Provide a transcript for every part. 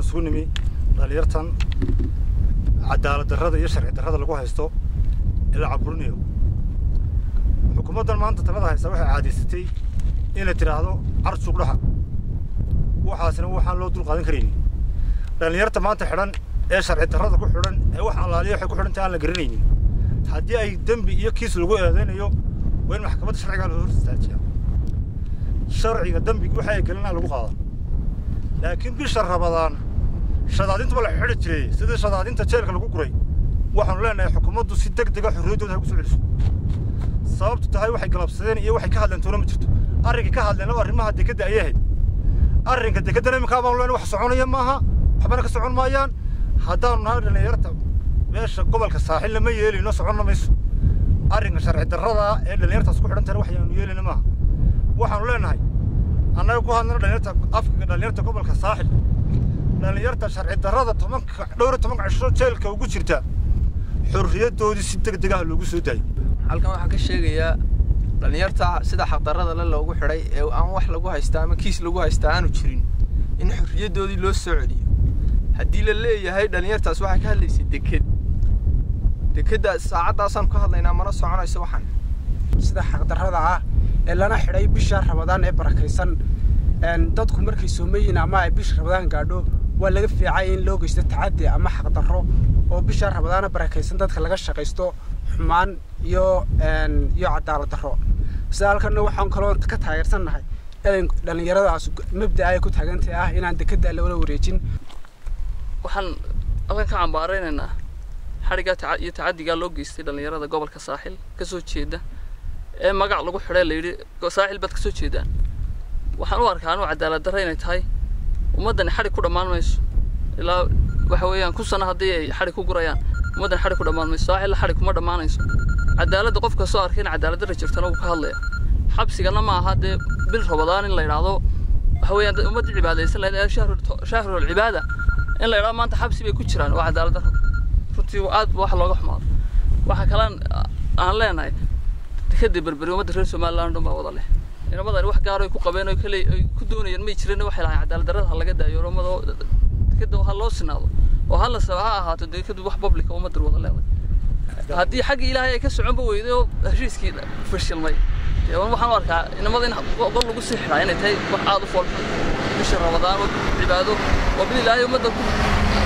waxaan isugu nimi dhalinyartan cadaalad darrada iyo sharci darrada lagu haysto ee la caburinayo xukuumaddan maanta talada haysta waxay caadaysatay inay tidhaahdo carsuuq dhaxa waxaasna waxaan loo dul qaadan karaynin dhalinyarta maanta xidhan ee sharci darrada ku xidhan ee wax allaaliya waxay ku xidhantay aan la garanaynin haddii ay dembi iyo kiis lagu eedeynayo waa in maxkamadda sharcigaa loo hor istaajiya sharciga dembigi waxa ay gelinaa lagu qaado laakiin bisha rabadaan شدادين تبغى الحرج جري سيد شدادين تشارك الكوكري واحد ولا أنا حكومة دو سيد تك تجا حريته ده كوسو عرسو صعب تتهاي واحد قلب سيدين يه واحد كهال لين تورم أرجع كهال لين أور ما حد كده أيه أرجع كده كده نمك هذا ولا نروح سعون يوم ماها. حبنا كسعون مايان هذا النهار اللي يرتب. بيش قبل كساحل لما يجي لنا سعون ما أرجع شرع الدرضة اللي يرتب. سكوح رنتر واحد يعني يجي لنا ماها واحد ولا أنا أنا يكون هذا اللي يرتب. أفك اللي يرتب قبل كساحل dhallinyarta sharci darrada tobanka dhowr iyo tobanka cisho jeelka ugu jirta. Xorriyaddoodii si deg deg ah loogu soo daayo halkan waxaan ka sheegayaa dhallinyarta sida xaqdarrada le loogu xidhay ee aan wax lagu haystaa ama kiis lagu haystaa aanu jirin in xorriyaddoodii loo soo celiyo. Haddii la leeyahay dhallinyartaas waxay ka hadlaysay deked dekedda saacaddaasaan ka hadlaynaa mana soconayso waxaan. Sida xaqdarrada ah ee lana xidhay bisha rabadaan ee barakaysan dadku markay soomayiin ama ay bisha rabadaan gaadho ولا في عين لوجش تتعدي أما حق ضرو أو بشر هذا أنا بركة سنت أدخل لك الشقي استو حمان يو إن يو عدالة ضرو سأل كنا وحن كلون تكت هاي رسلنا هاي إلين لأن يرد على سك مبدأ أي كت حاجة أنت آه هنا عند كده اللي ولا وريتين وحن أبغى كم بارين أنا حركة يتعدي قال لوجش تدل يرد قبل كساحل كسوت شيء ده إيه ما قال لوجو حريه اللي كساحل بتكسوت شيء ده وحن وركانو عدالة ضرينا تهاي ومدن حري كورة مال ميس إلا وحويان كل سنة هدي حري كورة يان مدن حري كورة مال ميس صاحي إلا حري كورة مال ميس عدالة دقف كسار خير عدالة رجعت أنا وكهلا حبسي أنا مع هاد بالرمضان اللي يرادو وحويان مد العبادة. يسلا شهر شهر العبادة. إلا يراد ما أنت حبسي بكشران وعدالة فتي وعاد واحد الله رحمه واحد كلام أنا آه، آه، لا ناي تكدي بربري ومدن رجعت ما لا نضم بوضله inamadani wax gaar ay ku qabeen oo kale ay ku doonayeen may jirin waxay lahayn cadaalad darrada ha laga daayo ummada dekadda ha loo sinaado oo ha la saba ha ahaato dekaddu wax publica ummadda wada leedahay haddii xagga ilaahay ay ka soconba weyday oo heshiiskii fashilmay waxaan u arkaa inamada in gol lagu sii xidhaa inay tahay wax aad u foolxun bisha rabadaan oo cibaado oo bil ilaahay ummadda ku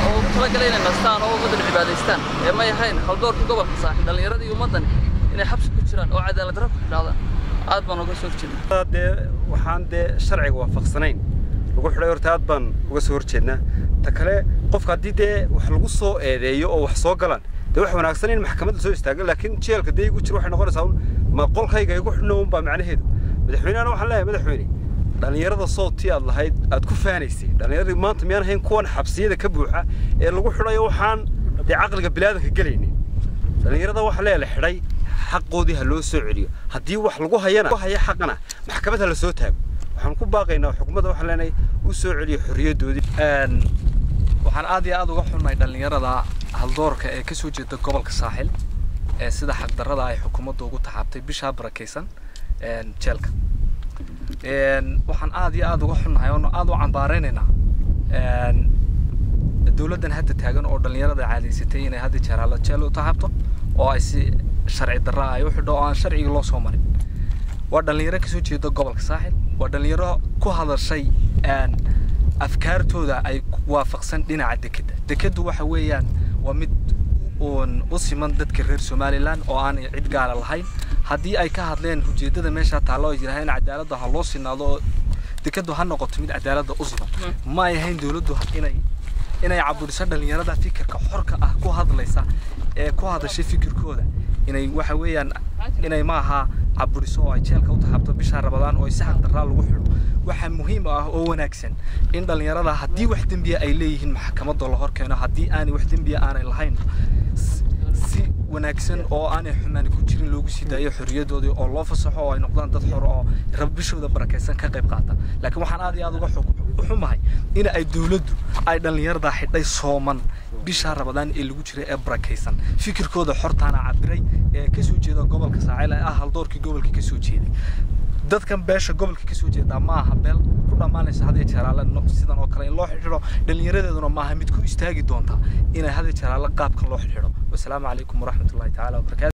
oo ugu talagalay inay nastaan oo ummaddan cibaadaystaan ee may ahayn haldoorka gobolka saaxil dhallinyaradii ummaddan inay xabsi ku jiraan oo cadaalad darro ku xidhaadaan aad baan uga soo horjeednaa. Dee waxaan dee sharciga waafaqsanayn. Lagu xidhay horta aad baan uga soo horjeednaa. Ta kale qofka haddii dee wax lagu soo eedeeyo oo wax soo galaan dee wax wanaagsan in maxkamadda soo istaago laakiin jeelka dee igu jiro waxay noqonaysaa un ma qolkayga igu xidhno un baa macnaheedu. Madaxweynehana waxaan leeyahay madaxweyne dhallinyarada sootii aad lahayd aad ku faanaysay. Dhallinyaradii maanta miyaan ahayn kuwan xabsiyada ka buuxa ee lagu xidhayo waxaan dee caqliga bilaadanka gelaynin. Dhallinyarada waxa lee la xidhay xaqoodii ha loo soo celiyo. Haddii wax lagu hayana haya xaqana maxkamad ha la soo taago. Waxaan ku baaqaynaa xukuumadda waxaan leenahay u soo celiyo xorriyaddoodii waxaan aad iyo aad uga xunnahay dhallinyarada haldoorka ee ka soo jeeda gobolka saaxil ee sida xaqdarrada ay xukuumadda ugu taxaabtay bishaa barakaysan jeelka. Waxaan aad iyo aad uga xunnahay oonu aad u cambaaraynaynaa dowladdan hadda taagan oo dhallinyarada caadaysatay inay hadda jeer jeel u taxaabto oo ay si sharci darra ay u xidho oo aan sharciga loo soo marin waa dhallinyaro ka soo jeeda gobolka saaxil. Waa dhallinyaro ku hadashay afkaartooda ay waafaqsan dhinaca dekedda. Dekeddu waxa weeyaan waa mid uun u siman dadka reer somalilan oo aan cid gaala lahayn. Haddii ay ka hadleen ujeeddada meesha taallo ay yidhahdeen cadaaladda ha loo sinaado oo dekeddu ha noqoto mid cadaaladda u siman. Ma ay ahayn dowladdu inay inay caburiso dhallinyarada fikirka xorka ah ku hadlaysa ee ku hadashay fikirkooda inay waxa weeyaan inay maaha caburiso oo ay jeelka u taxabto bisha rabadaan oo si xaqdarraa lagu xidho. Waxaa muhiim ah oo wanaagsan in dhallinyarada haddii wax dembiya ay leeyihiin maxkamadda la hor keeno haddii aanay wax dembiya aanay lahayn si wanaagsan oo aanay xumaan ku jirin loogu sii daayo xorriyadoodii oo loo fasaxo oo ay noqdaan dad xor oo bishooda barakaysan ka qayb qaata. Laakiin waxaan aad iyo aad uga xumahay in ay dowladdu ay dhallinyarada xidhay sooman. Bisha rabadaan ee lagu jiray ee barakaysan. Fikirkooda xortaana cabiray ee ka soo jeeda gobolka saacil ee ah haldoorkii gobolka ka soo jeeday dadkan beesha gobolka ka soo jeedaa ma aha beel. Ku dhammaanaysa hadiyo jeeraale no- sidan oo kale in loo xidhiidho dhallinyaradeeduna maaha mid ku istaagi doonta inay hadiyo jeeraale qaabkan loo xidhiidho. Wasalaamu calaykum waraxmatullahi tacaala wabarakaatu